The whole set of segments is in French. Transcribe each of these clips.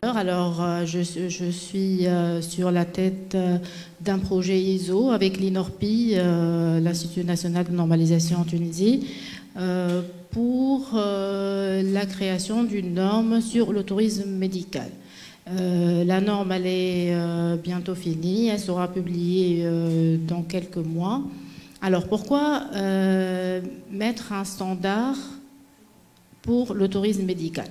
Alors, euh, je, suis euh, sur la tête euh, d'un projet ISO avec l'INORPI, l'Institut national de normalisation en Tunisie, pour la création d'une norme sur le tourisme médical. la norme, elle est bientôt finie, elle sera publiée dans quelques mois. Alors, pourquoi mettre un standard pour le tourisme médical?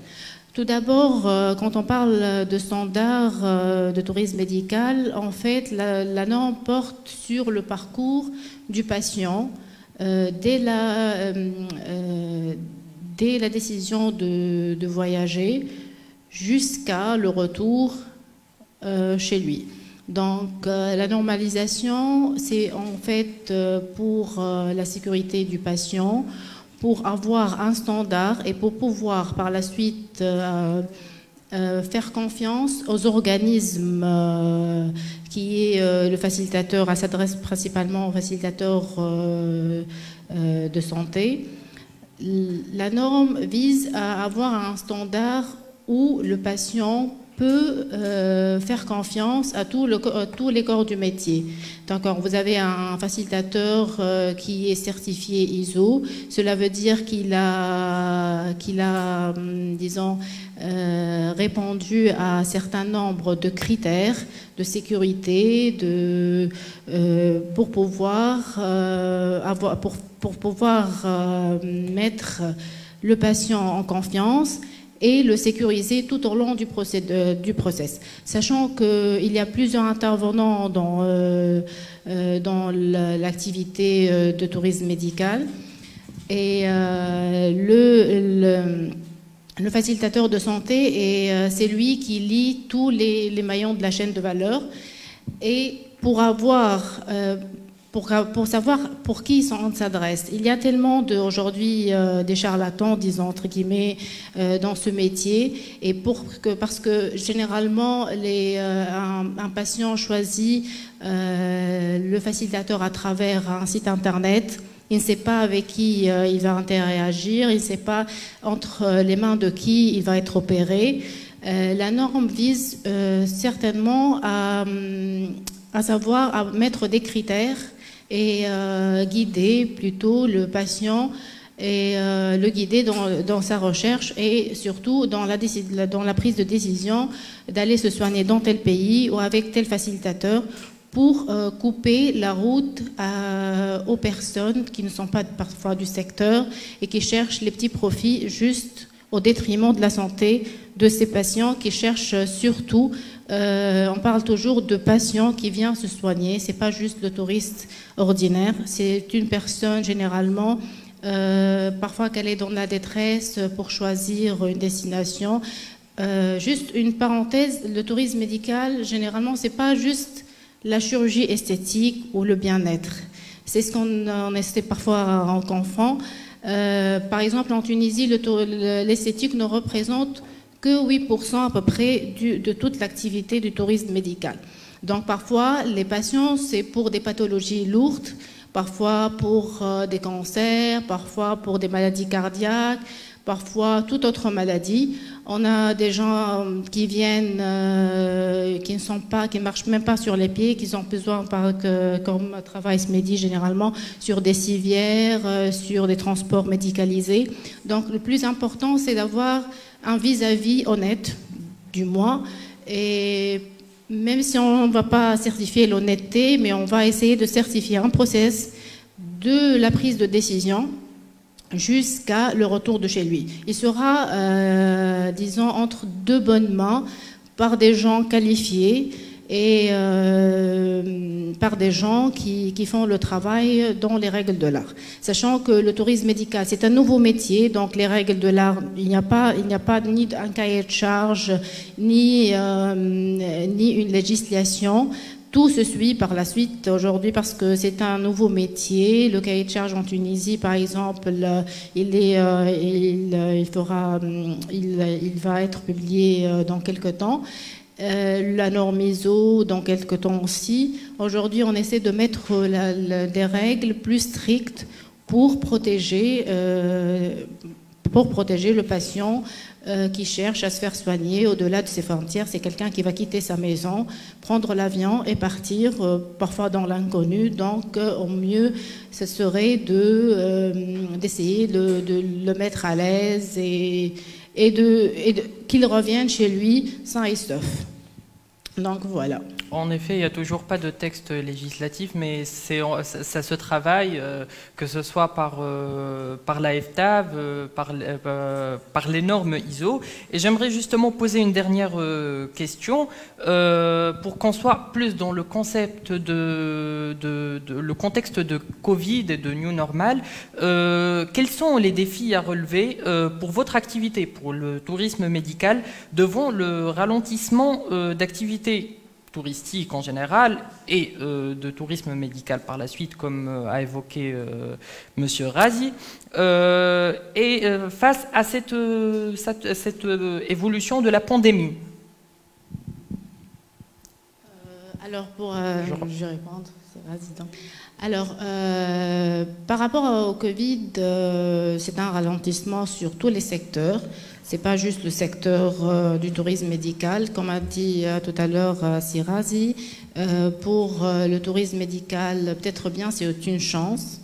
Tout d'abord, euh, quand on parle de standards euh, de tourisme médical, en fait, la, norme porte sur le parcours du patient euh, dès, la, décision de voyager jusqu'à le retour chez lui. Donc, la normalisation, c'est en fait pour la sécurité du patient pour avoir un standard et pour pouvoir par la suite euh, euh, faire confiance aux organismes euh, qui est le facilitateur, elle s'adresse principalement aux facilitateurs de santé. La norme vise à avoir un standard où le patient peut euh, faire confiance à, tous les corps du métier. Donc, vous avez un facilitateur euh, qui est certifié ISO. Cela veut dire qu'il a, qu'il a hum, disons, euh, répondu à un certain nombre de critères de sécurité de, pour pouvoir, avoir, pour, pour pouvoir mettre le patient en confiance et le sécuriser tout au long du, du process. Sachant qu'il y a plusieurs intervenants dans, euh, euh, dans l'activité euh, de tourisme médical et le, facilitateur de santé, c'est lui qui lit tous les, les, maillons de la chaîne de valeur. Et pour avoir pour, savoir pour qui on s'adresse. Il y a tellement aujourd'hui euh, des charlatans, disons entre guillemets, euh, dans ce métier, et parce que généralement euh, un, patient choisit le facilitateur à travers un site internet. Il ne sait pas avec qui il va interagir, il ne sait pas entre les mains de qui il va être opéré. la norme vise certainement à, à savoir à mettre des critères et euh, guider plutôt le patient et euh, le guider dans, sa recherche et surtout dans la, prise de décision d'aller se soigner dans tel pays ou avec tel facilitateur pour euh, couper la route aux personnes qui ne sont pas parfois du secteur et qui cherchent les petits profits juste au détriment de la santé de ces patients qui cherchent surtout, euh, on parle toujours de patients qui viennent se soigner, c'est pas juste le touriste ordinaire, c'est une personne généralement, euh, parfois qu'elle est dans la détresse pour choisir une destination. Euh, juste une parenthèse, le tourisme médical, généralement, c'est pas juste la chirurgie esthétique ou le bien-être. C'est ce qu'on essaie parfois en confond. Euh, par exemple, en Tunisie, l'esthétique ne représente que 8% à peu près de toute l'activité du tourisme médical. Donc parfois, les patients, c'est pour des pathologies lourdes, parfois pour euh, des cancers, parfois pour des maladies cardiaques, parfois toute autre maladie. On a des gens euh, qui viennent, euh, qui ne sont pas, qui marchent même pas sur les pieds, qui ont besoin, comme travail Smédi généralement, sur des civières, euh, sur des transports médicalisés. Donc le plus important, c'est d'avoir un vis-à-vis honnête, du moins, et même si on ne va pas certifier l'honnêteté, mais on va essayer de certifier un process de la prise de décision jusqu'à le retour de chez lui. Il sera, euh, disons, entre deux bonnes mains par des gens qualifiés et euh, par des gens qui, qui, font le travail dans les règles de l'art. Sachant que le tourisme médical, c'est un nouveau métier, donc les règles de l'art, il n'y a pas, a pas ni un cahier de charge, ni, euh, ni une législation. Tout se suit par la suite aujourd'hui parce que c'est un nouveau métier. Le cahier de charge en Tunisie, par exemple, il, euh, va être publié euh, dans quelques temps. Euh, la norme ISO dans quelques temps aussi. Aujourd'hui, on essaie de mettre des règles plus strictes pour protéger, pour protéger le patient qui cherche à se faire soigner au-delà de ses frontières. C'est quelqu'un qui va quitter sa maison, prendre l'avion et partir, parfois dans l'inconnu. Donc, au mieux, ce serait d'essayer de, le mettre à l'aise et qu'il revienne chez lui sain et sauf. Donc voilà. En effet, il n'y a toujours pas de texte législatif, mais ça, se travaille, euh, que ce soit par, euh, la FTAV, euh, par, les normes ISO. Et j'aimerais justement poser une dernière question pour qu'on soit plus dans le le contexte de Covid et de New Normal. quels sont les défis à relever pour votre activité, pour le tourisme médical, devant le ralentissement touristique en général et euh, de tourisme médical par la suite, comme euh, a évoqué euh, Monsieur Razi. et face à cette, cette, évolution de la pandémie. alors, pour je... répondre, Alors, par rapport au Covid, c'est un ralentissement sur tous les secteurs. C'est pas juste le secteur euh, du tourisme médical, comme a dit euh, tout à l'heure euh, Sirazi. pour le tourisme médical, peut-être bien, c'est une chance.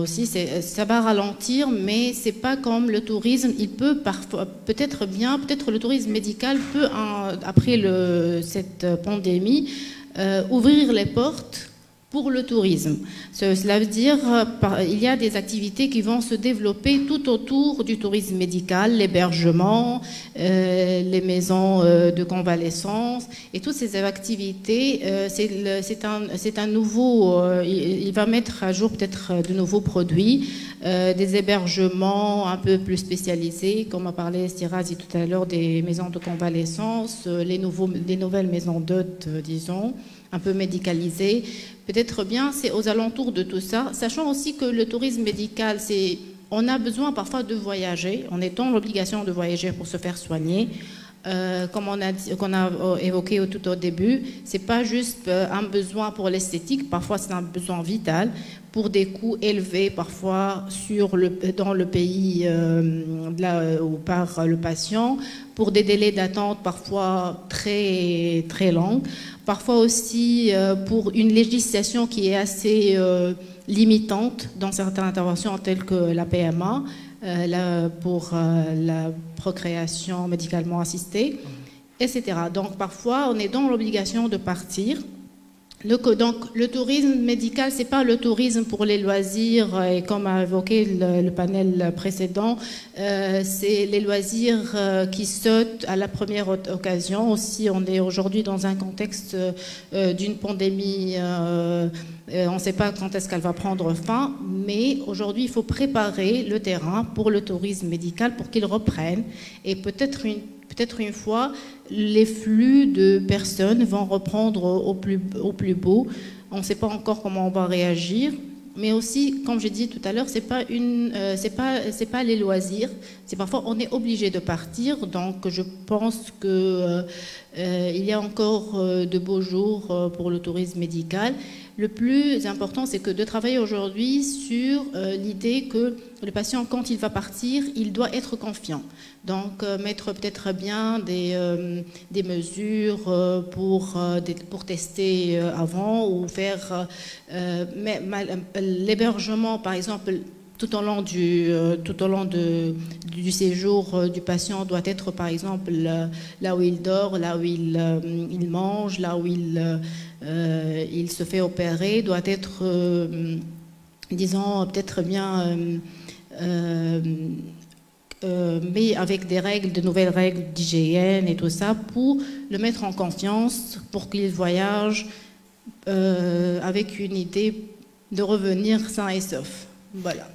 aussi, ça va ralentir, mais c'est pas comme le tourisme. Il peut parfois, peut-être bien, peut-être le tourisme médical peut, après cette pandémie, ouvrir les portes pour le tourisme. Cela veut dire qu'il y a des activités qui vont se développer tout autour du tourisme médical, l'hébergement, euh, les maisons euh, de convalescence et toutes ces activités. Euh, c'est un, nouveau, il, va mettre à jour peut-être de nouveaux produits, des hébergements un peu plus spécialisés, comme a parlé Stirazi tout à l'heure, des maisons de convalescence, les, nouvelles maisons d'hôtes, disons un peu médicalisé. Peut-être bien, c'est aux alentours de tout ça, sachant aussi que le tourisme médical, c'est, on a besoin parfois de voyager, on est dans l'obligation de voyager pour se faire soigner. Euh, comme on a, euh, évoqué tout au début, c'est pas juste euh, un besoin pour l'esthétique, parfois c'est un besoin vital pour des coûts élevés, parfois dans le pays ou par le patient, pour des délais d'attente parfois très très longs, parfois aussi pour une législation qui est assez limitante dans certaines interventions telles que la PMA. Euh, pour euh, la procréation médicalement assistée, etc. Donc parfois, on est dans l'obligation de partir. Le, donc le tourisme médical, c'est pas le tourisme pour les loisirs, et comme a évoqué le, panel précédent, euh, c'est les loisirs qui sautent à la première occasion. Aussi, on est aujourd'hui dans un contexte d'une pandémie euh, on ne sait pas quand est-ce qu'elle va prendre fin, mais aujourd'hui, il faut préparer le terrain pour le tourisme médical pour qu'il reprenne. Et peut-être une, peut-être une fois, les flux de personnes vont reprendre au plus, au plus beau. On ne sait pas encore comment on va réagir, mais aussi, comme j'ai dit tout à l'heure, pas une, euh, pas, les loisirs. C'est parfois on est obligé de partir. Donc, je pense que euh, euh, y a encore de beaux jours pour le tourisme médical. Le plus important, c'est que de travailler aujourd'hui sur l'idée que le patient, quand il va partir, il doit être confiant. Donc, mettre peut-être bien des, des mesures pour, pour tester avant ou faire l'hébergement, par exemple, tout au long du, euh, tout au long du séjour euh, du patient doit être, par exemple, là où il dort, là où il, euh, il mange, là où il, il se fait opérer, doit être, disons, peut-être bien... mais avec des règles, de nouvelles règles d'hygiène et tout ça, pour le mettre en confiance, pour qu'il voyage avec une idée de revenir sain et sauf. Voilà.